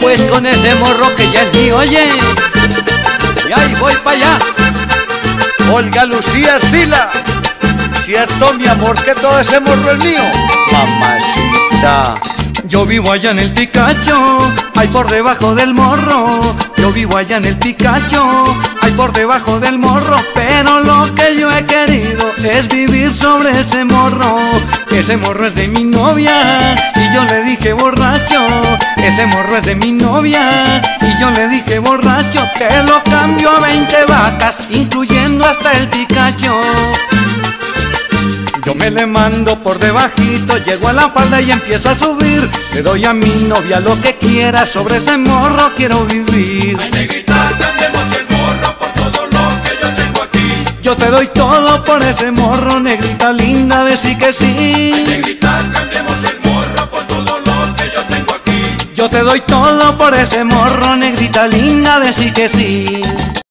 Pues con ese morro que ya es mío, oye. Y ahí voy para allá. Olga Lucía Sila. Cierto, mi amor, que todo ese morro es mío. Mamacita. Yo vivo allá en el Picacho, ahí por debajo del morro. Yo vivo allá en el Picacho, ahí por debajo del morro. Pero lo que yo he querido es vivir sobre ese morro. Ese morro es de mi novia y yo le dije borracho. Ese morro es de mi novia y yo le dije borracho que lo cambio a 20 vacas, incluyendo hasta el Picacho. Yo me le mando por debajito, llego a la falda y empiezo a subir. Le doy a mi novia lo que quiera, sobre ese morro quiero vivir. Ay, negrita, cambiemos el morro por todo lo que yo tengo aquí. Yo te doy todo por ese morro, negrita linda, decí que Ay, sí. negrita, Te doy todo por ese morro, negrita linda, decí que sí.